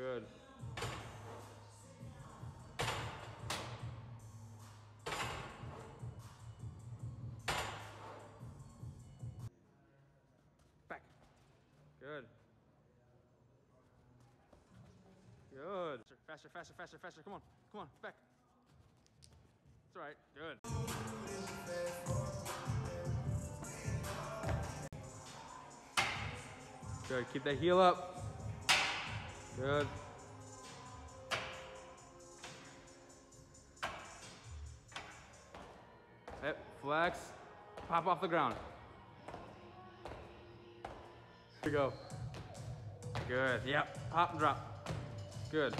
Good. Back. Good. Good. Faster, faster, faster, faster. Come on, come on, back. It's all right, good. Good, keep that heel up. Good. Yep. Flex. Pop off the ground. Here we go. Good. Yep. Pop and drop. Good.